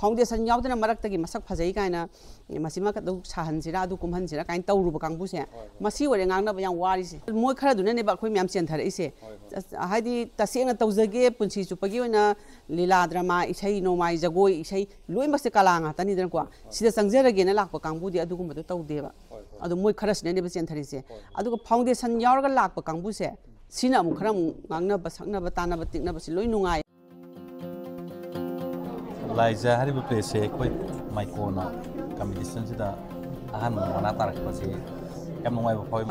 Foundation यादने मरक्त की मसक फजाई का है ना मसीम का तो शाहन सिरा तो कुम्हन सिरा का इन तो रूप कांबू से मसी वाले गांग ना बयां वारी से मौज खड़ा दुने ने बाकी म्याम चंदर इसे हाय दी तस्ये ना तो जगे पुंछी चुपकी वाले लीला ड्रामा इशाई नो माय जगोई इशाई लोई मस्त कलांग आता ꯂꯥꯏꯖ ꯍꯥꯏꯔꯤꯕ ꯄ꯭ꯂꯦꯁꯁꯦ ꯑꯩꯈꯣꯏ ꯃꯥꯏꯀꯣꯅ ꯀꯝꯄꯤꯇꯤꯁꯟꯁꯤꯗ ꯑꯍꯥꯟꯕ ꯃꯅꯥ ꯇꯥꯔꯛꯄꯁꯦ ꯌꯥꯝ ꯅꯨꯡꯉꯥꯏꯕ ꯐꯥꯎꯏ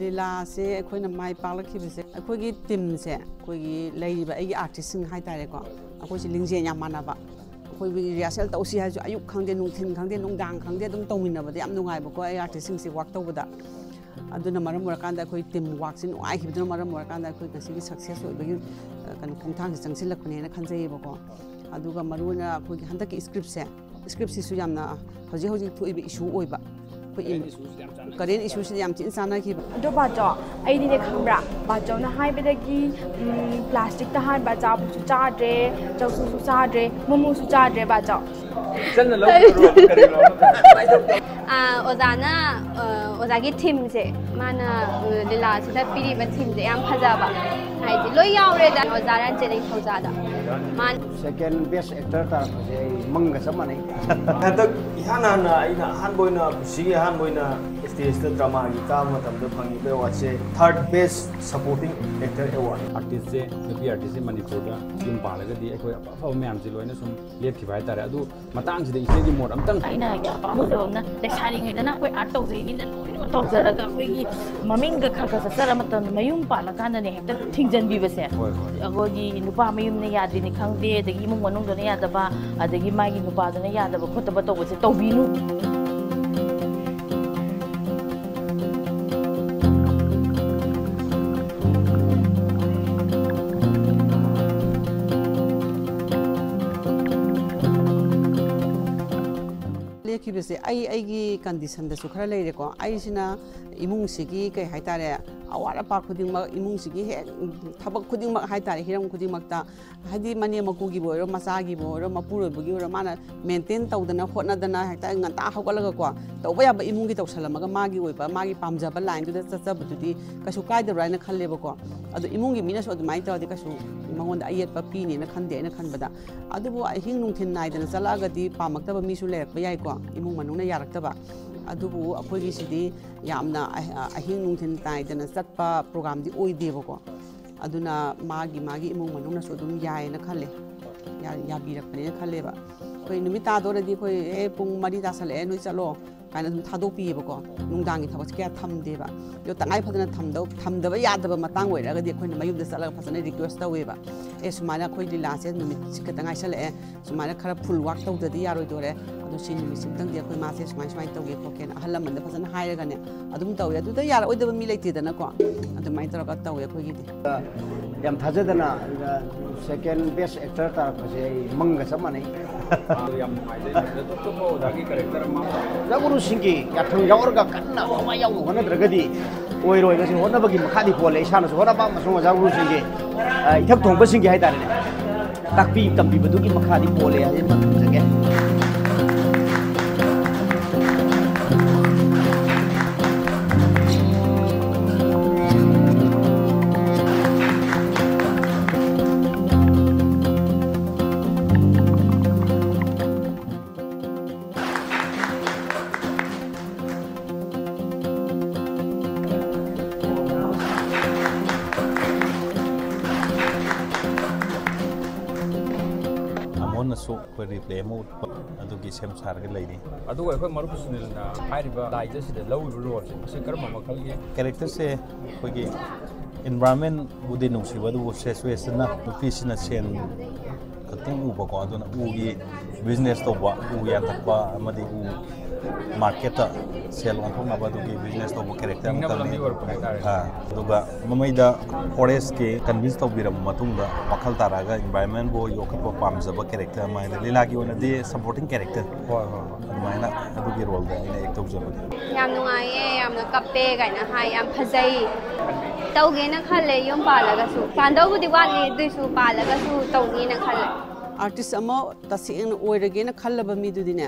ꯂꯤꯂꯥꯁꯦ ꯑꯩꯈꯣꯏꯅ ꯃꯥꯏ ꯄꯥꯛꯂꯛꯈꯤꯕꯁꯦ ꯑꯩꯈꯣꯏꯒꯤ ꯇꯤꯝꯁꯦ ꯑꯩꯈꯣꯏꯒꯤ ꯂꯩꯔꯤꯕ ꯑꯩꯒꯤ ꯑꯥꯔꯇꯤꯁꯁꯤꯡ ꯍꯥꯏꯇꯥꯔꯦꯀꯣ ꯑꯩꯈꯣꯏꯁꯦ ꯂꯤꯡꯖꯦꯜ ꯌꯥꯝ ꯃꯥꯟꯅꯕ ꯑꯩꯈꯣꯏꯒꯤ ꯔꯤꯍꯔꯁꯦꯜ ꯇꯧꯁꯤ ꯍꯥꯏꯔꯁꯨ ꯑꯌꯨꯛ ꯈꯪꯗꯦ ꯅꯨꯡꯊꯤꯟ ꯈꯪꯗꯦ ꯅꯨꯡꯗꯥꯡ ꯈꯪꯗꯦ ꯑꯗꯨꯝ ꯇꯧꯃꯤꯟꯅꯕꯗ ꯌꯥꯝ ꯅꯨꯡꯉꯥꯏꯕꯀꯣ ꯑꯩ ꯑꯥꯔꯇꯤꯁꯁꯤꯡꯁꯦ ꯋꯥꯛ ꯇꯧꯕꯗ ꯑꯗꯨꯅ ꯃꯔꯝ ꯑꯣꯏꯔꯀꯥꯟꯗ ꯑꯩꯈꯣꯏ ꯇꯤꯝ ꯋꯥꯛꯁꯤ ꯅꯨꯡꯉꯥꯏꯈꯤꯕꯗꯨꯅ ꯃꯔꯝ ꯑꯣꯏꯔꯀꯥꯟꯗ ꯑꯩꯈꯣꯏ ꯉꯁꯤꯒꯤ ꯁꯛꯁꯦꯁ ꯑꯣꯏꯕꯒꯤ ꯀꯩꯅꯣ ꯈꯣꯡꯊꯥꯡꯁꯦ ꯆꯪꯁꯤꯜꯂꯛꯄꯅꯦꯅ ꯈꯟꯖꯩꯌꯦꯕꯀꯣ ꯑꯗꯨꯒ ꯃꯔꯨꯑꯣꯏꯅ ꯑꯩꯈꯣꯏꯒꯤ ꯍꯟꯗꯛꯀꯤ ꯁ꯭ꯀ꯭ꯔꯤꯞꯁꯦ ꯁ꯭ꯀ꯭ꯔꯤꯞꯁꯤꯁꯨ ꯌꯥꯝꯅ ꯍꯧꯖꯤꯛ ꯍꯧꯖꯤꯛ ꯊꯣꯛꯏꯕ ꯏꯁꯨ ꯑꯣꯏꯕ करेंट इशूस चानी बाजो अने प्लास्टिक चाबू चाद्रे चौसू चाद्रे मोमू चाद्रे बाजो ओजा ओजा की थीम से mana uh, lila sina piri ba thim de yam phaja ba. Hai ji loi yaw re da o zaran che dei thoja đó, man. Second best actor ta je mà này, sama nei ta ya na na ina han boina si han boina ꯁ꯭ꯇꯦꯖꯇ ꯗ꯭ꯔꯃꯥꯒꯤ ꯀꯥꯕ ꯃꯇꯝꯗ ꯐꯪꯉꯤꯕ ꯑꯦꯋꯥꯔꯗꯁꯦ ꯊꯥꯔꯠ ꯕꯦꯁ supporting actor award ꯑꯥꯔꯇꯤꯁꯁꯦ ꯅꯨꯄꯤ ꯑꯥꯔꯇꯤꯁꯁꯦ ꯃꯅꯤꯄꯨꯔꯗ ꯌꯨꯝ ꯄꯥꯜꯂꯒꯗꯤ ꯑꯩꯈꯣꯏ ꯑꯐ ꯑꯐꯕ ꯃꯌꯥꯝꯁꯦ ꯂꯣꯏꯅ ꯁꯨꯝ ꯂꯦꯞꯈꯤꯕ ꯍꯥꯏꯇꯥꯔꯦ ꯑꯗꯨ ꯃꯇꯥꯡꯁꯤꯗ ꯏꯆꯦꯒꯤ ꯃꯣꯠ ꯑꯝꯇꯪ ꯑꯩꯅ ꯌꯥꯝ ꯄꯥꯝꯖꯕ ꯂꯩꯁꯥꯔꯤꯉꯩꯗꯅ ꯑꯩꯈꯣꯏ ꯑꯥꯔꯠ ꯇꯧꯖꯩꯅꯤꯅ ꯂꯣꯏꯅꯃꯛ ꯇꯧꯖꯔꯒ ꯑꯩꯈꯣꯏꯒꯤ ꯃꯃꯤꯡꯒ ꯈꯔ ꯈꯔ ꯆꯠꯆꯔ ꯃꯇꯝꯗ ꯃꯌꯨꯝ ꯄꯥꯜꯂꯀꯥꯟꯗꯅꯦ ꯍꯦꯛꯇ ꯊꯤꯡꯖꯤꯟꯕꯤꯕꯁꯦ ꯑꯩꯈꯣꯏꯒꯤ ꯅꯨꯄꯥ ꯃꯌꯨꯝꯅ ꯌꯥꯗ꯭ꯔꯤꯅꯤ ꯈꯪꯗꯦ ꯑꯗꯒꯤ ꯏꯃꯨꯡ ꯃꯅꯨꯡꯗꯨꯅ ꯌꯥꯗꯕ ꯑꯗꯒꯤ ꯃꯥꯒꯤ ꯅꯨꯄꯥꯗꯨꯅ ꯌꯥꯗꯕ ꯈꯣꯠꯇꯕ ꯇꯧꯕꯁꯦ ꯇꯧꯕꯤꯅꯨ ꯂꯦꯞꯈꯤꯕꯁꯦ ꯑꯩ ꯑꯩꯒꯤ ꯀꯟꯗꯤꯁꯟꯗꯁꯨ ꯈꯔ ꯂꯩꯔꯦꯀꯣ ꯑꯩꯁꯤꯅ ꯏꯃꯨꯡꯁꯤꯒꯤ ꯀꯩ ꯍꯥꯏꯇꯥꯔꯦ ꯑꯋꯥꯠ ꯑꯄꯥ ꯈꯨꯗꯤꯡꯃꯛ ꯏꯃꯨꯡꯁꯤꯒꯤ ꯍꯦꯛ ꯊꯕꯛ ꯈꯨꯗꯤꯡꯃꯛ ꯍꯥꯏꯇꯥꯔꯦ ꯍꯤꯔꯝ ꯈꯨꯗꯤꯡꯃꯛꯇ ꯍꯥꯏꯗꯤ ꯃꯅꯦꯝ ꯃꯀꯨꯒꯤꯕꯨ ꯑꯣꯏꯔꯣ ꯃꯆꯥꯒꯤꯕꯨ ꯑꯣꯏꯔꯣ ꯃꯄꯨꯔꯣꯏꯕꯒꯤ ꯑꯣꯏꯔꯣ ꯃꯥꯅ ꯃꯦꯟꯇꯦꯟ ꯇꯧꯗꯅ ꯍꯣꯠꯅꯗꯅ ꯍꯦꯛꯇ ꯉꯟꯇꯥ ꯍꯧꯒꯠꯂꯒꯀꯣ ꯇꯧꯕ ꯌꯥꯕ ꯏꯃꯨꯡꯒꯤ ꯇꯧꯁꯜꯂꯝꯃꯒ ꯃꯥꯒꯤ ꯑꯣꯏꯕ ꯃꯥꯒꯤ ꯄꯥꯝꯖꯕ ꯂꯥꯏꯟꯗꯨꯗ ꯆꯠꯆꯕꯗꯨꯗꯤ ꯀꯩꯁꯨ ꯀꯥꯏꯗꯕ꯭ꯔꯥ ꯍꯥꯏꯅ ꯈꯜꯂꯦꯕꯀꯣ ꯑꯗꯣ ꯏꯃꯨꯡꯒꯤ ꯃꯤꯅꯁꯨ ꯑꯗꯨꯃꯥꯏꯅ ꯇꯧꯔꯗꯤ ꯀꯩꯁꯨ ꯃꯉꯣꯟꯗ ꯑꯌꯦꯠꯄ ꯄꯤꯅꯦꯅ ꯈꯟꯗꯦ ꯑꯩꯅ ꯈꯟꯕꯗ ꯑꯗꯨꯕꯨ ꯑꯍꯤꯡ ꯅꯨꯡꯊꯤꯟ ꯅꯥꯏꯗꯅ ꯆꯠꯂꯛꯑꯒꯗꯤ ꯄꯥꯝꯃꯛꯇꯕ ꯃꯤꯁꯨ ꯂꯩꯔꯛꯄ ꯌꯥꯏꯀꯣ ꯏꯃꯨꯡ ꯃꯅꯨꯡꯅ ꯌꯥꯔꯛꯇꯕ ꯑꯗꯨꯕꯨ ꯑꯩꯈꯣꯏꯒꯤꯁꯤꯗꯤ ꯌꯥꯝꯅ ꯑꯍꯤꯡ ꯅꯨꯡꯊꯤꯟ ꯅꯥꯏꯗꯅ ꯆꯠꯄ ꯄ꯭ꯔꯣꯒꯥꯝꯗꯤ ꯑꯣꯏꯗꯦꯕꯀꯣ ꯑꯗꯨꯅ ꯃꯥꯒꯤ ꯃꯥꯒꯤ ꯏꯃꯨꯡ ꯃꯅꯨꯡꯅꯁꯨ ꯑꯗꯨꯝ ꯌꯥꯏꯌꯦꯅ ꯈꯜꯂꯦ ꯌꯥꯕꯤꯔꯛꯄꯅꯦꯅ ꯈꯜꯂꯦꯕ ꯑꯩꯈꯣꯏ ꯅꯨꯃꯤꯠ ꯇꯥꯗꯣꯔꯗꯤ ꯑꯩꯈꯣꯏ ꯑꯦ ꯄꯨꯡ ꯃꯔꯤ ꯇꯥꯁꯜꯂꯛꯑꯦ ꯅꯣꯏ ꯆꯠꯂꯣ ꯀꯥꯏꯅ ꯑꯗꯨꯝ ꯊꯥꯗꯣꯛꯄꯤꯌꯦꯕꯀꯣ ꯅꯨꯡꯗꯥꯡꯒꯤ ꯊꯕꯛꯁꯦ ꯀꯌꯥ ꯊꯝꯗꯦꯕ ꯑꯗꯣ ꯇꯉꯥꯏ ꯐꯗꯅ ꯊꯝꯗꯕ ꯌꯥꯗꯕ ꯃꯇꯥꯡ ꯑꯣꯏꯔꯒꯗꯤ ꯑꯩꯈꯣꯏꯅ ꯃꯌꯨꯝꯗ ꯆꯠꯂꯒ ꯐꯖꯅ ꯔꯤꯀ꯭ꯋꯦꯁ ꯇꯧꯋꯦꯕ ꯑꯦ ꯁꯨꯃꯥꯏꯅ ꯑꯩꯈꯣꯏ ꯂꯤꯂꯥꯁꯦ ꯅꯨꯃꯤꯠꯁꯤ ꯈꯛꯇ ꯉꯥꯏꯁꯜꯂꯛꯑꯦ ꯁꯨꯃꯥꯏꯅ ꯈꯔ ꯐꯨꯜ ꯋꯥꯛ ꯇꯧꯗ꯭ꯔꯗꯤ ꯌꯥꯔꯣꯏꯗꯣꯔꯦ ꯑꯗꯣ ꯁꯤ ꯅꯨꯃꯤꯠꯁꯤꯃꯇꯪꯗꯤ ꯑꯩꯈꯣꯏ ꯃꯥꯁꯦ ꯁꯨꯃꯥꯏ ꯁꯨꯃꯥꯏꯅ ꯇꯧꯒꯦ ꯈꯣꯠꯀꯦꯅ ꯑꯍꯜ ꯂꯃꯟꯗ ꯐꯖꯅ ꯍꯥꯏꯔꯒꯅꯦ ꯑꯗꯨꯝ ꯇꯧꯋꯦ ꯑꯗꯨꯗ ꯌꯥꯔꯛꯑꯣꯏꯗꯕ ꯃꯤ ꯂꯩꯇꯦꯗꯅꯀꯣ ꯑꯗꯨꯃꯥꯏꯅ ꯇꯧꯔꯒ ꯇꯧꯋꯦ ꯑꯩꯈꯣꯏꯒꯤꯗꯤ ꯌꯥꯝ ꯊꯥꯖꯗꯅ ꯁꯦꯀꯦꯟ ꯕꯦꯁ ꯑꯦꯛꯇꯔ ꯇꯥꯔꯛꯄꯁꯦ ꯑꯩ ꯃꯪꯒ ꯆꯞ ꯃꯥꯟꯅꯩ ꯌꯥꯝ ꯅꯨꯡꯉꯥꯏꯖꯩ ꯑꯇꯣꯞꯄ ꯑꯣꯖꯥꯒꯤ ꯀꯦꯔꯦꯛꯇꯔ ꯑꯃ ꯖꯒꯨꯔꯨꯁꯤꯡꯒꯤ ꯌꯥꯊꯪ ꯌꯥꯎꯔꯒ ꯀꯟꯅ ꯊꯋꯥꯏ ꯌꯥꯎꯅ ꯍꯣꯠꯅꯗ꯭ꯔꯒꯗꯤ ꯑꯣꯏꯔꯣꯏ ꯃꯁꯤ ꯍꯣꯠꯅꯕꯒꯤ ꯃꯈꯥꯗꯤ ꯄꯣꯜꯂꯦ ꯏꯁꯥꯅꯁꯨ ꯍꯣꯠꯅꯕ ꯑꯃꯁꯨꯡ ꯑꯣꯖꯥ ꯒꯨꯔꯨꯁꯤꯡꯒꯤ ꯏꯊꯛ ꯊꯣꯡꯕꯁꯤꯡꯒꯤ ꯍꯥꯏꯇꯥꯔꯦꯅꯦ ꯇꯥꯛꯄꯤ ꯇꯝꯕꯤꯕꯗꯨꯒꯤ ꯃꯈꯥꯗꯤ ꯄꯣꯜꯂꯦ ꯍꯥꯏꯕ ꯊꯝꯖꯒꯦ ꯑꯃꯣꯟꯅꯁꯨ ꯑꯩꯈꯣꯏ ꯔꯤꯄ꯭ꯂꯦ ꯑꯃ ꯎꯠꯄ ꯑꯗꯨꯒꯤ ꯁꯦꯝ ꯁꯥꯔꯒ ꯂꯩꯔꯤ ꯑꯗꯨꯒ ꯑꯩꯈꯣꯏ ꯃꯔꯨꯞ ꯁꯨꯅꯤꯜꯅ ꯍꯥꯏꯔꯤꯕ ꯂꯥꯏꯖꯁꯤꯗ ꯂꯧꯔꯤꯕ ꯔꯣꯜꯁꯦ ꯃꯁꯤ ꯀꯔꯝꯕ ꯃꯈꯜꯒꯤ ꯀꯦꯔꯦꯛꯇꯔꯁꯦ ꯑꯩꯈꯣꯏꯒꯤ ꯏꯟꯚꯥꯏꯔꯟꯃꯦꯟꯕꯨꯗꯤ ꯅꯨꯡꯁꯤꯕ ꯑꯗꯨꯕꯨ ꯁꯤꯆꯨꯋꯦꯁꯟꯅ ꯅꯨꯄꯤꯁꯤꯅ ꯁꯦꯟ ꯈꯛꯇꯪ ꯎꯕꯀꯣ ꯑꯗꯨꯅ ꯎꯒꯤ ꯕꯤꯖꯤꯅꯦꯁ ꯇꯧꯕ ꯎ ꯌꯥꯟꯊꯠꯄ ꯑꯃꯗꯤ ꯎ मार्केट सेल बिज़नेस ममैदा फॉरेस्ट के कन्विंस तौरब वखल तारग इन्वायरमेंट वो योखप पाजब कैरेक्टर लीला की सपोर्टिंग कैरेक्टर अमायन रोल एक्ट खल यूम पालू पादबूदी आर्टिस्ट तसेंगे खलब मीदने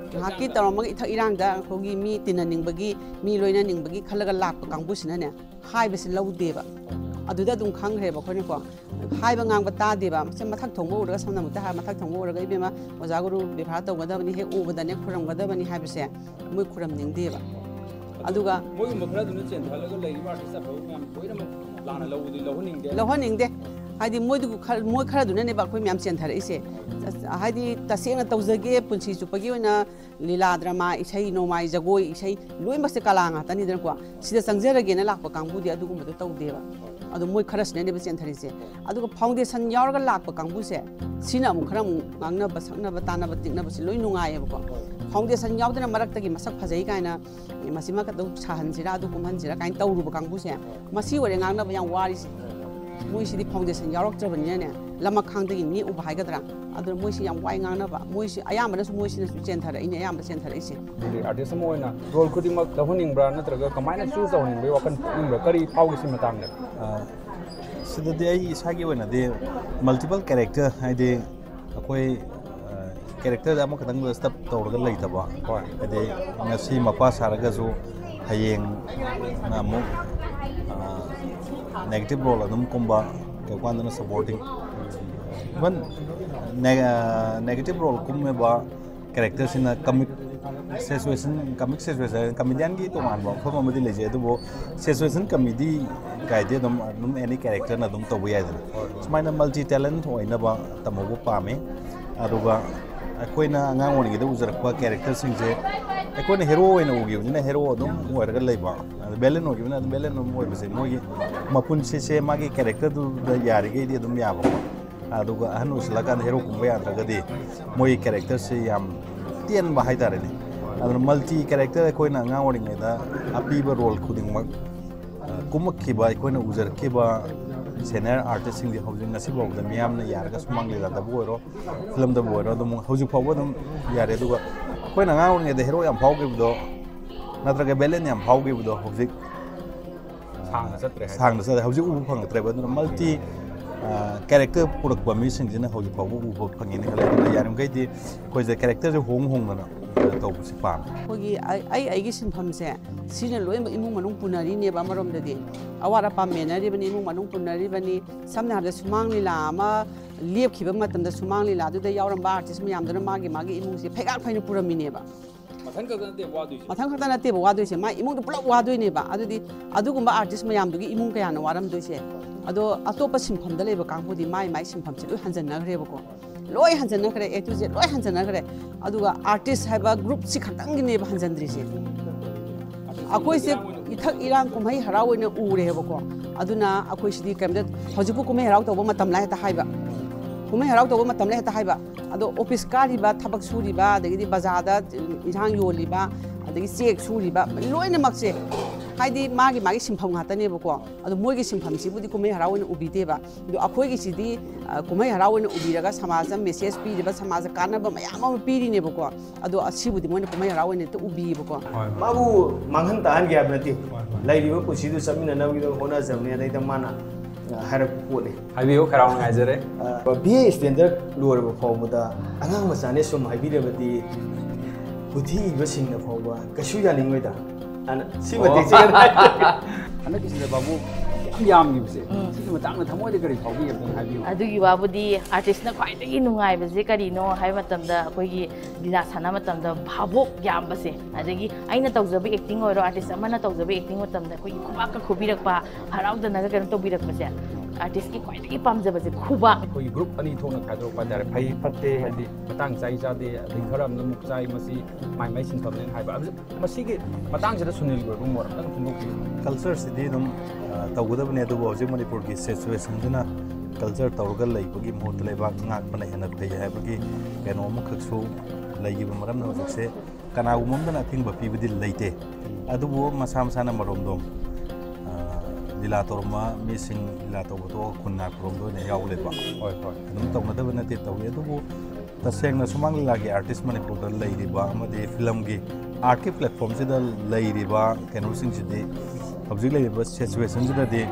ꯉꯥꯏꯍꯥꯛꯀꯤ ꯇꯧꯔꯝꯃꯒ ꯏꯊꯛ ꯏꯔꯥꯡꯗ ꯑꯩꯈꯣꯏꯒꯤ ꯃꯤ ꯇꯤꯟꯅꯅꯤꯡꯕꯒꯤ ꯃꯤ ꯂꯣꯏꯅꯅꯤꯡꯕꯒꯤ ꯈꯜꯂꯒ ꯂꯥꯛꯄ ꯀꯥꯡꯕꯨꯁꯤꯅꯅꯦ ꯍꯥꯏꯕꯁꯤ ꯂꯧꯗꯦꯕ ꯑꯗꯨꯗ ꯑꯗꯨꯝ ꯈꯪꯈ꯭ꯔꯦꯕ ꯑꯩꯈꯣꯏꯅꯀꯣ ꯍꯥꯏꯕ ꯉꯥꯡꯕ ꯇꯥꯗꯦꯕ ꯁꯦ ꯃꯊꯛ ꯊꯣꯡꯕ ꯎꯔꯒ ꯁꯝꯅꯃꯛꯇ ꯍꯥꯏꯔ ꯃꯊꯛ ꯊꯣꯡꯕ ꯎꯔꯒ ꯏꯕꯦꯝꯃ ꯑꯣꯖꯥ ꯒꯨꯔꯨ ꯕꯦꯚꯥꯔ ꯇꯧꯒꯗꯕꯅꯤ ꯍꯦꯛ ꯎꯕꯗꯅꯦ ꯈꯨꯔꯝꯒꯗꯕꯅꯤ ꯍꯥꯏꯕꯁꯦ ꯃꯣꯏ ꯈꯨꯔꯝꯅꯤꯡꯗꯦꯕ ꯑꯗꯨꯒ ꯃꯣꯏꯒꯨꯝꯕ ꯈꯔꯗꯨꯅ ꯆꯦꯟꯊꯍꯜꯂꯒ ꯂꯩꯔꯤꯕ ꯑꯥꯔꯇꯤꯁ ꯑꯐꯕ ꯃꯌꯥꯝ ꯂꯣꯏꯅꯃꯛ ꯂꯥꯟꯅ ꯂꯧꯕꯗꯤ ꯂꯧꯍꯟꯅꯤꯡꯗꯦ ꯂꯧꯍꯟꯅꯤꯡꯗꯦ हाइदि मोइदु खर मोइ खर दुने ने बाखोइ म्याम चेन थरे इसे हाइदि तसेंग तौजगे पुंसी चुपगी ओना लीला ड्रामा इछै नोमाइ जगोइ इछै लोइ मसे कला nga tani dran kwa sida sangjerage na lakpa kangbu di adu gumba to tawde ba adu moi khara sne ne besen thari se adu foundation yaur ga lakpa kangbu se sina mu khara mu ngangna ba sangna ba tana ba tikna ba si loi nunga ye ba foundation yaur dena marak tagi masak phajai ga na masima ka to chahan jira adu kumhan jira kain tawru ba kangbu se masi wore ngangna ba yang wari se मोसी foundation यौरबने लम खादी मी उब है मोसी Y गाब मोसी अयाम चेंथर अयाम चेंथर आर्टिस्ट रोल खुद तौहनीब्रा चूज़ तौहनी वखन मल्टीपल कैरेक्टर है अखोई कैरेक्टर स्टप तौर लेते मपा सा हयें नेगेटिव रोल अदम सपोर्टिंग इवन नेगेटिव रोल कुमे कैरेक्टर से comic situation comic situation comedian की तोान मौम लेजे सेचुएसन कमेडी गाइडे एनी कैरेक्टर तब यादना सूमाय मल्टी टैलेंट होना तमु पाए अगर अखोना आगामी उजरप कैरेक्टर से ꯑꯩꯈꯣꯏꯅ ꯍꯦꯔꯣ ꯑꯣꯏꯅ ꯎꯈꯤꯕꯅꯤꯅ ꯍꯦꯔꯣ ꯑꯗꯨꯝ ꯑꯣꯏꯔꯒ ꯂꯩꯕ ꯑꯗ ꯕꯦꯂꯦꯟ ꯑꯣꯏꯈꯤꯕꯅꯤꯅ ꯑꯗꯨꯝ ꯕꯦꯂꯦꯟ ꯑꯗꯨꯝ ꯑꯣꯏꯕꯁꯦ ꯃꯣꯏꯒꯤ ꯃꯄꯨꯟꯁꯤꯁꯦ ꯃꯥꯒꯤ ꯀꯦꯔꯦꯛꯇꯔꯗꯨꯗ ꯌꯥꯔꯤꯈꯩꯗꯤ ꯑꯗꯨꯝ ꯌꯥꯕꯀꯣ ꯑꯗꯨꯒ ꯑꯍꯟ ꯑꯣꯏꯁꯤꯜꯂꯀꯥꯟꯗ ꯍꯦꯔꯣ ꯀꯨꯝꯕ ꯌꯥꯗ꯭ꯔꯒꯗꯤ ꯃꯣꯏꯒꯤ ꯀꯦꯔꯦꯛꯇꯔꯁꯦ ꯌꯥꯝ ꯇꯦꯟꯕ ꯍꯥꯏꯇꯥꯔꯦꯅꯦ ꯑꯗꯨꯅ ꯃꯜꯇꯤ ꯀꯦꯔꯦꯛꯇꯔ ꯑꯩꯈꯣꯏꯅ ꯑꯉꯥꯡ ꯑꯣꯏꯔꯤꯉꯩꯗ ꯑꯄꯤꯕ ꯔꯣꯜ ꯈꯨꯗꯤꯡꯃꯛ ꯀꯨꯝꯃꯛꯈꯤꯕ ꯑꯩꯈꯣꯏꯅ ꯎꯖꯔꯛꯈꯤꯕ ꯁꯦꯅꯤꯌꯔ ꯑꯥꯔꯇꯤꯁꯁꯤꯡꯁꯦ ꯍꯧꯖꯤꯛ ꯉꯁꯤꯐꯥꯎꯗ ꯃꯤꯌꯥꯝꯅ ꯌꯥꯔꯒ ꯁꯨꯃꯥꯡ ꯂꯤꯂꯥꯗꯕꯨ ꯑꯣꯏꯔꯣ ꯐꯤꯂꯝꯗꯕꯨ ꯑꯣꯏꯔꯣ ꯑꯗꯨꯝ ꯍꯧꯖꯤꯛ ꯐꯥꯎꯕ ꯑꯗꯨꯝ ꯌꯥꯔꯦ ꯑꯗꯨꯒ ꯑꯩꯈꯣꯏꯅ ꯑꯉꯥꯡ ꯑꯣꯏꯔꯤꯉꯩꯗ ꯍꯦꯔꯣ ꯌꯥꯝ ꯐꯥꯎꯈꯤꯕꯗꯣ ꯅꯠꯇ꯭ꯔꯒ ꯕꯦꯂꯦꯟ ꯌꯥꯝ ꯐꯥꯎꯈꯤꯕꯗꯣ ꯍꯧꯖꯤꯛ ꯁꯥꯡꯅ ꯆꯠꯇ꯭ꯔꯦ ꯁꯥꯡꯅ ꯆꯠꯇ꯭ꯔꯦ ꯍꯧꯖꯤꯛ ꯎꯕ ꯐꯪꯉꯛꯇ꯭ꯔꯦꯕ ꯑꯗꯨꯅ ꯃꯜꯇꯤ ꯀꯦꯔꯦꯛꯇꯔ ꯄꯨꯔꯛꯄ ꯃꯤꯁꯤꯡꯁꯤꯅ ꯍꯧꯖꯤꯛ ꯐꯥꯎꯕ ꯎꯕ ꯐꯪꯉꯦꯅ ꯈꯜꯂꯦ ꯑꯗꯨꯅ ꯌꯥꯔꯤꯃꯈꯩꯗꯤ ꯑꯩꯈꯣꯏꯁꯦ ꯀꯦꯔꯦꯛꯇꯔꯁꯦ ꯍꯣꯡ ꯍꯣꯡꯗꯅ tōku sī pāma. Hōgi ai aigi sīn pāmsē, sīne lōi imūng manung pūnari nē bā marōm dādi. Awāra pā mēnā rī bani imūng manung pūnari bani samnā hārda sumāng lī lā ma liep kīpa matam dā sumāng lī lā dū dā yaurāmbā ārtī sīm yām dhara māgi māgi imūng sī pēkār pāi nā pūrami nē bā. Mātān kātā nā tēba wādui sī? Mātān kātā nā tēba wādui sī, mā imūng dā pulak wādui nē bā. Adu dī, adu kumbā ārtī sīm yām dhūgi imūng kāyā nā wāram dui sī. Adu atōpa sīm pāmdā lē bā kāngpū dī māi māi sīm pāmsī lū hānzan nā gharē bā kō. लोई हंजनखरे ए to Z लोई हंजनखरे अदुगा artist हैबा group सि खतंगनेब हंजनद्री से अकोइ से इथक इरांग कुमहै हरावने उरे हेबको अदुना अकोइ सिदि केमदत हजुपु कुमहै हराव तोबो मतम लाय ता हाइबा कुमहै हराव तोबो मतम लाय ता हाइबा अदो ऑफ़िस कारिबा थबक सुरिबा दगिदि बाजादा इहांग योलिबा दगिदि चेक सुरिबा लोइने मक्से ꯃꯊꯪ ꯈꯛꯇ ꯅꯠꯇꯦ ꯋꯥꯗꯣꯏꯁꯦ ꯃꯊꯪ ꯈꯛꯇ ꯅꯠꯇꯦꯕ ꯋꯥꯗꯣꯏꯁꯦ ꯃꯥ ꯏꯃꯨꯡꯗ ꯄꯨꯂꯞ ꯋꯥꯗꯣꯏꯅꯦꯕ ꯑꯗꯨꯗꯤ ꯑꯗꯨꯒꯨꯝꯕ ꯑꯥꯔꯇꯤꯁ ꯃꯌꯥꯝꯗꯨꯒꯤ ꯏꯃꯨꯡ ꯀꯌꯥꯅ ꯋꯥꯔꯝꯗꯣꯏꯁꯦ ꯑꯗꯣ ꯑꯇꯣꯞꯄ ꯁꯤꯟꯐꯝꯗ ꯂꯩꯕ ꯀꯥꯡꯕꯨꯗꯤ ꯃꯥꯏ ꯃꯥꯏ ꯁꯤꯟꯐꯝꯁꯦ ꯂꯣꯏ ꯍꯟꯖꯟꯅꯈ꯭ꯔꯦꯕꯀꯣ ꯂꯣꯏ ꯍꯟꯖꯟꯅꯈ꯭ꯔꯦ ꯑꯦ ꯇꯨ ꯖꯦꯠ ꯂꯣꯏ ꯍꯟꯖꯟꯅꯈ꯭ꯔꯦ ꯑꯗꯨꯒ ꯑꯥꯔꯇꯤꯁ ꯍꯥꯏꯕ ꯒ꯭ꯔꯨꯞꯁꯤ ꯈꯛꯇꯪꯒꯤꯅꯦꯕ ꯍꯟꯖꯟꯗ꯭ꯔꯤꯁꯦ ꯑꯩꯈꯣꯏꯁꯦ ꯏꯊꯛ ꯏꯔꯥꯡ ꯀꯨꯝꯍꯩ ꯍꯔꯥꯎ ꯑꯣꯏꯅ ꯎꯔꯦꯕꯀꯣ ꯑꯗꯨꯅ ꯑꯩꯈꯣꯏꯁꯤꯗꯤ ꯀꯩꯝꯇ ꯍꯧꯖꯤꯛꯄꯨ ꯀꯨꯝꯍꯩ ꯍꯔꯥꯎ ꯇꯧꯕ ꯃꯇꯝ ꯂꯥ ꯍꯦꯛꯇ ꯍꯥꯏꯕ ꯀꯨꯝꯍꯩ ꯍꯔꯥꯎ ꯇꯧꯕ ꯃꯇꯝ ꯂꯥ ꯍꯦꯛꯇ ꯍꯥꯏꯕ ꯑꯗꯣ ꯑꯣꯐꯤꯁ ꯀꯥꯔꯤꯕ ꯊꯕꯛ ꯁꯨꯔꯤꯕ ꯑꯗꯒꯤꯗꯤ ꯕꯖꯥꯔꯗ ꯏꯟꯁꯥꯡ ꯌꯣꯜꯂꯤꯕ ꯑꯗꯒꯤ ꯆꯦꯛ ꯁꯨꯔꯤꯕ ꯂꯣꯏꯅꯃꯛꯁꯦ ꯍꯥꯏꯗꯤ ꯃꯥꯒꯤ ꯃꯥꯒꯤ ꯁꯤꯟꯐꯝ ꯉꯥꯛꯇꯅꯦꯕꯀꯣ ꯑꯗꯣ ꯃꯣꯏꯒꯤ ꯁꯤꯟꯐꯝꯁꯤꯕꯨꯗꯤ ꯀꯨꯝꯍꯩ ꯍꯔꯥꯎ ꯑꯣꯏꯅ ꯎꯕꯤꯗꯦꯕ ꯑꯗꯣ ꯑꯩꯈꯣꯏꯒꯤꯁꯤꯗꯤ ꯀꯨꯝꯍꯩ ꯍꯔꯥꯎ ꯑꯣꯏꯅ ꯎꯕꯤꯔꯒ ꯁꯃꯥꯖꯗ ꯃꯦꯁꯦꯖ ꯄꯤꯔꯤꯕ ꯁꯃꯥꯖꯗ ꯀꯥꯟꯅꯕ ꯃꯌꯥꯝ ꯑꯃ ꯄꯤꯔꯤꯅꯦꯕꯀꯣ ꯑꯗꯣ ꯑꯁꯤꯕꯨꯗꯤ ꯃꯣꯏꯅ ꯀꯨꯝꯍꯩ ꯍꯔꯥꯎ ꯑꯣꯏꯅ ꯍꯦꯛꯇ ꯎꯕꯤꯌꯦꯕꯀꯣ ꯃꯥꯕꯨ ꯃꯥꯡꯍꯟ ꯇꯥꯍꯟꯒꯦ ꯍꯥꯏꯕ ꯅꯠꯇꯦ ꯂꯩꯔꯤꯕ ꯄꯨꯟꯁꯤꯗꯨ ꯆꯠꯃꯤꯟꯅꯅꯕꯒꯤꯗꯃꯛ ꯍꯣꯠꯅꯖꯕꯅꯤ ꯑꯗꯩꯗ ꯃꯥꯅ ꯍꯥꯏꯔꯛꯄ ꯄꯣꯠꯅꯤ ꯍꯥꯏꯕꯤꯌꯨ ꯈꯔ ꯅꯨꯡꯉꯥꯏꯖꯔꯦ ꯕꯤ ꯑꯦ ꯁ꯭ꯇꯦꯟꯗꯔꯠ ꯂꯣꯏꯔꯕ ꯐꯥꯎꯕꯗ ꯑꯉꯥꯡ ꯃꯆꯥꯅꯦ ꯁꯨꯝ ꯍꯥꯏꯕꯤꯔꯕꯗꯤ ꯕꯨꯙꯤ ꯏꯕꯁꯤꯡꯅ ꯐꯥꯎꯕ ꯀꯩꯁꯨ ꯌꯥꯅꯤꯡꯉꯣꯏꯗ ꯁꯤ ꯃꯇꯦꯛꯁꯦ ꯍꯟꯗꯛꯀꯤꯁꯤꯗ ꯕꯥꯕꯨ ꯌꯥꯝ ꯌꯥꯝꯈꯤꯕꯁꯦ ꯁꯤꯒꯤ ꯃꯇꯥꯡꯗ ꯊꯃꯣꯏꯗ ꯀꯔꯤ ꯐꯥꯎꯕꯤꯒꯦ ꯑꯝꯇꯪ ꯍꯥꯏꯕꯤꯌꯨ ꯑꯗꯨꯒꯤ ꯋꯥꯕꯨꯗꯤ ꯑꯥꯔꯇꯤꯁꯅ ꯈ꯭ꯋꯥꯏꯗꯒꯤ ꯅꯨꯡꯉꯥꯏꯕꯁꯦ ꯀꯔꯤꯅꯣ ꯍꯥꯏꯕ ꯃꯇꯝꯗ ꯑꯩꯈꯣꯏꯒꯤ ꯂꯤꯂꯥ ꯁꯥꯟꯅꯕ ꯃꯇꯝꯗ ꯚꯥꯕꯣꯛ ꯌꯥꯝꯕꯁꯦ ꯑꯗꯒꯤ ꯑꯩꯅ ꯇꯧꯖꯕ ꯑꯦꯛꯇꯤꯡ ꯑꯣꯏꯔꯣ ꯑꯥꯔꯇꯤꯁ ꯑꯃꯅ ꯇꯧꯖꯕ ꯑꯦꯛꯇꯤꯡ ꯃꯇꯝꯗ ꯑꯩꯈꯣꯏꯒꯤ ꯈꯨꯕꯥꯛꯀ ꯈꯨꯕꯤꯔꯛꯄ ꯍꯔꯥꯎꯗꯅꯒ ꯀꯩꯅꯣ ꯇꯧꯕꯤꯔꯛꯄꯁꯦ ꯑꯥꯔꯇꯤꯁꯀꯤ ꯈ꯭ꯋꯥꯏꯗꯒꯤ ꯄꯥꯝꯖꯕꯁꯦ ꯈꯨꯕꯥꯛ ꯑꯩꯈꯣꯏꯒꯤ ꯒ꯭ꯔꯨꯞ ꯑꯅꯤ ꯊꯣꯛꯅ ꯈꯥꯏꯗꯣꯔꯛꯄ ꯍꯥꯏꯇꯥꯔꯦ ꯐꯩ ꯐꯠꯇꯦ ꯍꯥꯏꯗꯤ ꯃꯇꯥꯡ ꯆꯥꯏ ꯆꯥꯗꯦ ꯑꯗꯩ ꯈꯔ ꯑꯃꯅ ꯑꯃꯨꯛ ꯆꯥꯏ ꯃꯁꯤ ꯃꯥꯏ ꯃꯥꯏ ꯁꯤꯟꯐꯝꯅꯦꯅ ꯍꯥꯏꯕ ꯃꯁꯤꯒꯤ ꯃꯇꯥꯡꯁꯤꯗ ꯁꯨꯅꯤꯜꯒꯤ ꯑꯣꯏꯕ ꯃꯣꯠ ꯑꯝꯇꯪ ꯐꯣꯡꯗꯣꯛꯄꯤꯌꯨ ꯀꯜꯆꯔꯁꯤꯗꯤ ꯑꯗꯨꯝ ꯇꯧꯒꯗꯕꯅꯤ ꯑꯗꯨꯕꯨ ꯍꯧꯖꯤꯛ ꯃꯅꯤꯄꯨꯔꯒꯤ ꯁꯤꯆꯨꯋꯦꯁꯟꯁꯤꯅ ꯀꯜꯆꯔ ꯇꯧꯔꯒ ꯂꯩꯕꯒꯤ ꯃꯍꯨꯠꯇ ꯂꯩꯕꯥꯛ ꯉꯥꯛꯄꯅ ꯍꯦꯟꯅ ꯐꯩ ꯍꯥꯏꯕꯒꯤ ꯀꯩꯅꯣ ꯑꯃꯈꯛꯁꯨ ꯂꯩꯈꯤꯕ ꯃꯔꯝꯅ ꯍꯧꯖꯤꯛꯁꯦ ꯀꯅꯥꯒꯨꯝꯕ ꯑꯃꯗꯅ ꯑꯊꯤꯡꯕ ꯄꯤꯕꯗꯤ ꯂꯩꯇꯦ ꯑꯗꯨꯕꯨ ꯃꯁꯥ ꯃꯁꯥꯅ ꯃꯔꯣꯝꯗꯣꯝ लीला तौरमा मिसिंग लीला तौब तो खुन्ना खुरम याव लेबा तसेंगना सुमांग लीला के आर्टिस्ट मणिपुर द लैरिबा अमदे फ़िल्म के आर्ट के प्लेटफॉर्म से द लैरिबा कैनो सिंह सिदे हबजिक लैरिबा सिचुएशन से दे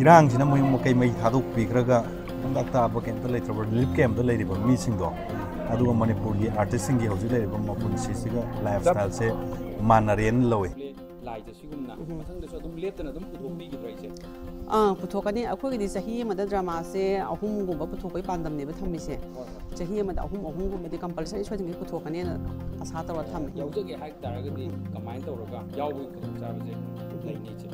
इरांग सिना मोय मकै मै थादो पिखरगा अंदा ताब केम द लैत्रब लिप केम द लैरिबा मिसिंग दो अदुग मणिपुर के आर्टिस्ट सिंह के हबजिक लैरिबा मपुन सिसिगा लाइफस्टाइल से मानरेन लवे पुथोकनी अखोगी चाही अमद ड्रामा से अहुम कंपलसरी लेनीचे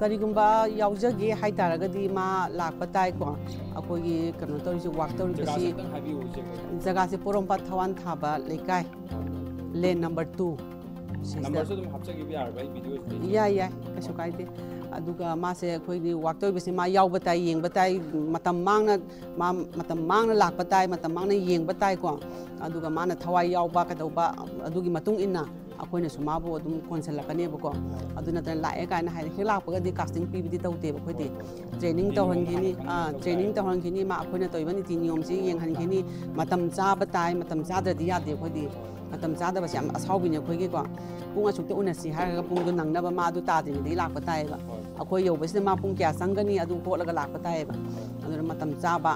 करीगुम्बा याउजगे हाइ तारगदी मा लाप ताइ को अखोगी कनो तौरिसे वाक तौरिबसी जगह से पोरोंपा थवान थाबा लेकाय लेन नंबर 2 नंबर से तुम हफ़्ते की भी ꯅꯝꯕꯔꯁꯨ ꯍꯥꯞꯆꯒꯦ ꯌꯥꯔꯕ ꯑꯩ ꯚꯤꯗꯤꯑꯣꯁꯤꯗ ꯌꯥꯏ ꯌꯥꯏ ꯀꯩꯁꯨ ꯀꯥꯏꯗꯦ ꯑꯗꯨꯒ ꯃꯥꯁꯦ ꯑꯩꯈꯣꯏꯒꯤ ꯋꯥꯛ ꯇꯧꯔꯤꯕꯁꯤ ꯃꯥ ꯌꯥꯎꯕ ꯇꯥꯏ ꯌꯦꯡꯕ ꯇꯥꯏ ꯃꯇꯝ ꯃꯥꯡꯅ ꯃꯥ ꯃꯇꯝ ꯃꯥꯡꯅ ꯂꯥꯛꯄ ꯇꯥꯏ ꯃꯇꯝ ꯃꯥꯡꯅ ꯌꯦꯡꯕ ꯇꯥꯏꯀꯣ ꯑꯗꯨꯒ ꯃꯥꯅ ꯊꯋꯥꯏ ꯌꯥꯎꯕ ꯀꯩꯗꯧꯕ ꯑꯗꯨꯒꯤ ꯃꯇꯨꯡ ꯏꯟꯅ ꯑꯩꯈꯣꯏꯅꯁꯨ ꯃꯥꯕꯨ ꯑꯗꯨꯝ ꯀꯣꯟꯁꯜꯂꯛꯀꯅꯦꯕꯀꯣ ꯑꯗꯨ ꯅꯠꯇꯅ ꯂꯥꯛꯑꯦ ꯀꯥꯏꯅ ꯍꯥꯏꯗꯤ ꯍꯦꯛ ꯂꯥꯛꯄꯒꯗꯤ ꯀꯥꯁꯇꯤꯡ ꯄꯤꯕꯗꯤ ꯇꯧꯗꯦꯕ ꯑꯩꯈꯣꯏꯗꯤ ꯇ꯭ꯔꯦꯅꯤꯡ ꯇꯧꯍꯟꯈꯤꯅꯤ ꯇ꯭ꯔꯦꯅꯤꯡ ꯇꯧꯍꯟꯈꯤꯅꯤ ꯃꯥ ꯑꯩꯈꯣꯏꯅ ꯇꯧꯔꯤꯕ ꯅꯤꯇꯤ ꯅꯤꯌꯣꯝꯁꯤ ꯌꯦꯡꯍꯟꯈꯤꯅꯤ ꯃꯇꯝ ꯆꯥꯕ ꯇꯥꯏ ꯃꯇꯝ ꯆꯥꯗ꯭ꯔꯗꯤ ꯌꯥꯗꯦ ꯑꯩꯈꯣꯏꯗꯤ ꯃꯇꯝ ꯆꯥꯗꯕꯁꯦ ꯌꯥꯝ ꯑꯁꯥꯎꯕꯤꯅꯦ ꯑꯩꯈꯣꯏꯒꯤꯀꯣ ꯄꯨꯡ ꯑꯁꯨꯛꯇ ꯎꯅꯁꯤ ꯍꯥꯏꯔꯒ ꯄꯨꯡꯗꯣ ꯅꯪꯅꯕ ꯃꯥ ꯑꯗꯨ ꯇꯥꯗ꯭ꯔꯤꯉꯩꯗꯒꯤ ꯂꯥꯛꯄ ꯇꯥꯏꯌꯦꯕ ꯑꯩꯈꯣꯏ ꯌꯧꯕꯁꯤꯗ ꯃꯥ ꯄꯨꯡ ꯀꯌꯥ ꯆꯪꯒꯅꯤ ꯑꯗꯨ ꯍꯣꯠꯂꯒ ꯂꯥꯛꯄ ꯇꯥꯏꯌꯦꯕ ꯑꯗꯨꯅ ꯃꯇꯝ ꯆꯥꯕ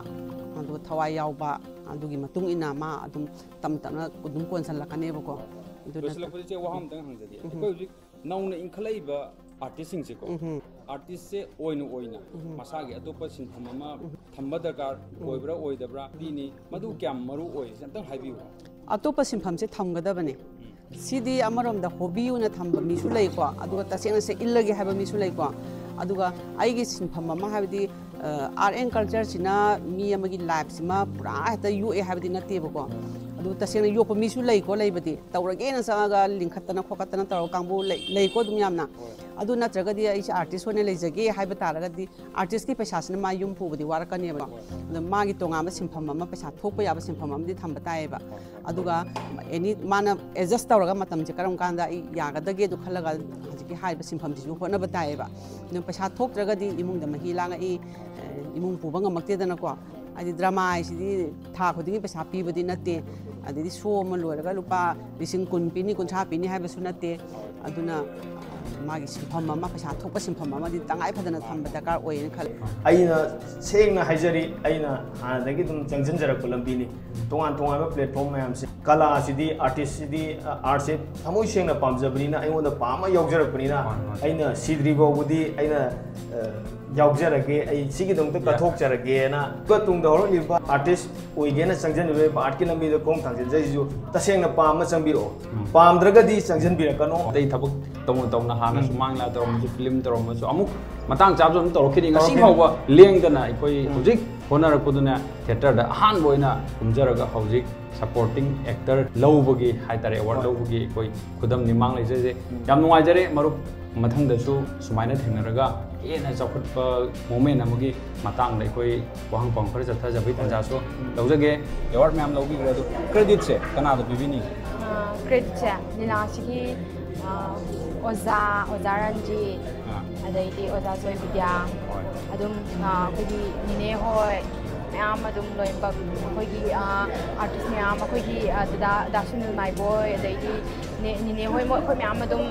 ꯑꯗꯨꯒ ꯊꯋꯥꯏ ꯌꯥꯎꯕ ꯑꯗꯨꯒꯤ ꯃꯇꯨꯡ ꯏꯟꯅ ꯃꯥ ꯑꯗꯨꯝ ꯇꯞ ꯇꯞꯅ ꯑꯗꯨꯝ ꯀꯣꯟꯁꯜꯂꯛꯀꯅꯦꯕꯀꯣ ꯂꯣꯏꯁꯤꯜꯂꯛꯄꯁꯦ ꯋꯥꯍꯪ ꯑꯃꯇꯪ ꯍꯪꯖꯒꯦ ꯑꯩꯈꯣꯏ ꯍꯧꯖꯤꯛ ꯅꯧꯅ ꯏꯟꯈꯠꯂꯛꯏꯕ ꯑꯥꯔꯇꯤꯁꯁꯤꯡꯁꯦꯀꯣ ꯑꯥꯔꯇꯤꯁꯁꯦ ꯑꯣꯏꯅ ꯑꯣꯏꯅ ꯃꯁꯥꯒꯤ ꯑꯇꯣꯞꯄ ꯁꯤꯟꯐꯝ ꯑꯃ ꯊꯝꯕ ꯗꯔꯀꯥꯔ ꯑꯣꯏꯕ꯭ꯔꯥ ꯑꯣꯏꯗꯕ꯭ꯔꯥ ꯗꯤꯅꯤ ꯃꯗꯨ ꯀꯌꯥꯝ ꯃꯔꯨ ꯑꯣꯏ ꯑꯝꯇꯪ ꯍꯥꯏꯕꯤꯌꯨ ꯑꯇꯣꯞꯄ ꯁꯤꯟꯐꯝꯁꯦ ꯊꯝꯒꯗꯕꯅꯦ ꯁꯤꯗꯤ ꯑꯃꯔꯣꯝꯗ ꯍꯣꯕꯤ ꯑꯣꯏꯅ ꯊꯝꯕ ꯃꯤꯁꯨ ꯂꯩꯀꯣ ꯑꯗꯨꯒ ꯇꯁꯦꯡꯅꯁꯦ ꯏꯜꯂꯒꯦ ꯍꯥꯏꯕ ꯃꯤꯁꯨ ꯂꯩꯀꯣ ꯑꯗꯨꯒ ꯑꯩꯒꯤ ꯁꯤꯟꯐꯝ ꯑꯃ ꯍꯥꯏꯕꯗꯤ ꯑꯥꯔꯠ ꯑꯦꯟ ꯀꯜꯆꯔꯁꯤꯅ ꯃꯤ ꯑꯃꯒꯤ ꯂꯥꯏꯐꯁꯤꯃ ꯄꯨꯔꯥ ꯍꯦꯛꯇ ꯌꯣꯛꯑꯦ ꯍꯥꯏꯕꯗꯤ ꯅꯠꯇꯦꯕꯀꯣ यु तसेंग योप मिसु लैको लैबदी तौरगे न सगा लिंखतना खोकतना तौर यामना अदु नत्रगदी आई आर्टिस्ट होने लेजगे हाइब तारगदी आर्टिस्ट की पैसा मा युम पुबदी वारकनेबा अदु मागी अमा पैसा थोप याब अदुगा एनी माना एडजस्ट तौरगा मतम से करम कांदा यागदगे दु खलगा हजिकी हाइब सिंफम सिजु होनब ꯍꯥꯏꯗꯤ ꯗ꯭ꯔꯃꯥ ꯍꯥꯏꯁꯤꯗꯤ ꯊꯥ ꯈꯨꯗꯤꯡꯒꯤ ꯄꯩꯁꯥ ꯄꯤꯕꯗꯤ ꯅꯠꯇꯦ ꯑꯗꯩꯗꯤ ꯁꯣ ꯑꯃ ꯂꯣꯏꯔꯒ lupa ꯂꯤꯁꯤꯡ ꯀꯨꯟ ꯄꯤꯅꯤ ꯀꯨꯟꯊ꯭ꯔꯥ ꯄꯤꯅꯤ ꯍꯥꯏꯕꯁꯨ ꯅꯠꯇꯦ ꯑꯗꯨꯅ ꯃꯥꯒꯤ ꯁꯤꯟꯐꯝ ꯑꯃ ꯄꯩꯁꯥ ꯊꯣꯛꯄ ꯁꯤꯟꯐꯝ ꯑꯃꯗꯤ ꯇꯉꯥꯏ ꯐꯗꯅ ꯊꯝꯕ ꯗꯔꯀꯥꯔ ꯑꯣꯏꯌꯦꯅ ꯈꯜꯂꯤ ꯑꯩꯅ ꯁꯦꯡꯅ ꯍꯥꯏꯖꯔꯤ ꯑꯩꯅ ꯍꯥꯟꯅꯗꯒꯤ ꯑꯗꯨꯝ ꯆꯪꯁꯤꯟꯖꯔꯛꯄ ꯂꯝꯕꯤꯅꯤ ꯇꯣꯉꯥꯟ ꯇꯣꯉꯥꯟꯕ ꯄ꯭ꯂꯦꯠꯐꯣꯝ ꯃꯌꯥꯝꯁꯦ ꯀꯂꯥꯁꯤꯗꯤ ꯑꯥꯔꯇꯤꯁꯁꯤꯗꯤ ꯑꯥꯔꯠꯁꯦ ꯊꯃꯣꯏ ꯁꯦꯡꯅ ꯄꯥꯝꯖꯕꯅꯤꯅ ꯑꯩꯉꯣꯟꯗ ꯄꯥꯝꯃ ꯌꯥꯎꯖꯔꯛꯄꯅꯤꯅ ꯑꯩꯅ ꯁꯤꯗ꯭ꯔꯤꯐꯥꯎꯕꯗꯤ ꯑꯩꯅ ꯌꯥꯎꯖꯔꯒꯦ ꯑꯩ ꯁꯤꯒꯤꯗꯃꯛꯇ ꯀꯠꯊꯣꯛꯆꯔꯒꯦꯅ ꯇꯨꯡꯗ ꯍꯧꯔꯛꯂꯤꯕ ꯑꯥꯔꯇꯤꯁ ꯑꯣꯏꯒꯦꯅ ꯆꯪꯁꯤꯟꯂꯤꯕ ꯑꯥꯔꯠꯀꯤ ꯂꯝꯕꯤꯗ ꯈꯣꯡ ꯊꯥꯡꯖꯤꯟꯖꯔꯤꯁꯤꯁꯨ ꯇꯁꯦꯡꯅ ꯄꯥꯝꯃ ꯆꯪꯕꯤꯔꯛꯑꯣ ꯄꯥꯝꯗ꯭ꯔꯒꯗꯤ ꯆꯪꯁꯤꯟꯕꯤꯔꯛꯀꯅꯣ ꯑꯇꯩ ꯊꯕꯛ ꯇꯧꯅ ꯇꯧꯅ ꯍꯥꯟꯅꯁꯨ ꯃꯥꯡꯂꯥ ꯇꯧꯔꯝꯃꯁꯨ ꯐꯤꯂꯝ ꯇꯧꯔꯝꯃꯁꯨ ꯑꯃꯨꯛ ꯃꯇꯥꯡ ꯆꯥꯕꯁꯨ ꯑꯗꯨꯝ ꯇꯧꯔꯛꯈꯤꯅꯤ ꯉꯁꯤ ꯐꯥꯎꯕ ꯂꯦꯡꯗꯅ ꯑꯩꯈꯣꯏ ꯍꯧꯖꯤꯛ ꯍꯣꯠꯅꯔꯛꯄꯗꯨꯅ ꯊꯤꯌꯦꯇꯔꯗ ꯑꯍꯥꯟꯕ ꯑꯣꯏꯅ ꯀꯨꯝꯖꯔꯒ ꯍꯧꯖꯤꯛ सपोर्टिंग एक्टर लौबगी हाइतारे अवार्ड लौबगी कोई खुदम निमांग लेजे याम नुवाइजरे मरुप मथंगदसु सुमाइना थेंगनरगा हेना चौखट मोमेंट अमगी मतांग दे कोई वहाँ पंग खर जथा जबै तंजासो लौजगे अवार्ड मैम लौबी ग्रेदो क्रेडिट से कना दो बिबिनी क्रेडिट से लीलासिगी ओजा ओजा रंजीत अदैदी ओजा सोय विद्या अदुम अखोगी निने होय ꯃꯌꯥꯝ ꯑꯗꯨꯝ ꯂꯣꯏꯅꯃꯛ ꯑꯩꯈꯣꯏꯒꯤ ꯑꯥꯔꯇꯤꯁ ꯃꯌꯥꯝ ꯑꯩꯈꯣꯏꯒꯤ ꯗꯗꯥ ꯗꯥꯁꯨꯅꯤꯜ ꯃꯥꯏꯕꯣꯏ ꯑꯗꯩꯗꯤ ꯅꯤꯅꯦ ꯍꯣꯏ ꯃꯣꯏ ꯑꯩꯈꯣꯏ ꯃꯌꯥꯝ ꯑꯗꯨꯝ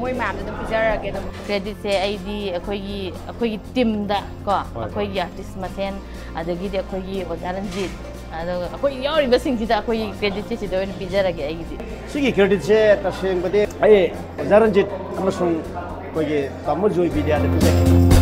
ꯃꯣꯏ ꯃꯌꯥꯝꯗ ꯑꯗꯨꯝ ꯄꯤꯖꯔꯒꯦ ꯑꯗꯨꯝ ꯀ꯭ꯔꯦꯗꯤꯠꯁꯦ ꯑꯩꯗꯤ ꯑꯩꯈꯣꯏꯒꯤ ꯑꯩꯈꯣꯏꯒꯤ ꯇꯤꯝꯗ ꯀꯣ ꯑꯩꯈꯣꯏꯒꯤ ꯑꯥꯔꯇꯤꯁ ꯃꯁꯦꯟ ꯑꯗꯒꯤꯗꯤ ꯑꯩꯈꯣꯏꯒꯤ ꯑꯣꯖꯥ ꯔꯟꯖꯤꯠ ꯑꯗꯨꯒ ꯑꯩꯈꯣꯏ ꯌꯥꯎꯔꯤꯕꯁꯤꯡꯁꯤꯗ ꯑꯩꯈꯣꯏꯒꯤ ꯀ꯭ꯔꯦꯗꯤꯠꯁꯦ ꯁꯤꯗ ꯑꯣꯏꯅ ꯄꯤꯖꯔꯒꯦ ꯑꯩꯒꯤꯗꯤ ꯁꯤꯒꯤ ꯀ꯭ꯔꯦꯗꯤꯠꯁꯦ ꯇꯁꯦꯡꯕꯗꯤ ꯑꯩ ꯑꯣꯖꯥ ꯔꯟꯖꯤꯠ ꯑꯃꯁꯨꯡ ꯑꯩꯈꯣꯏꯒꯤ ꯇꯥꯃꯣ ꯖꯣꯏ ꯕꯤꯗ꯭ꯌꯥꯗ ꯄꯤꯖꯒꯦ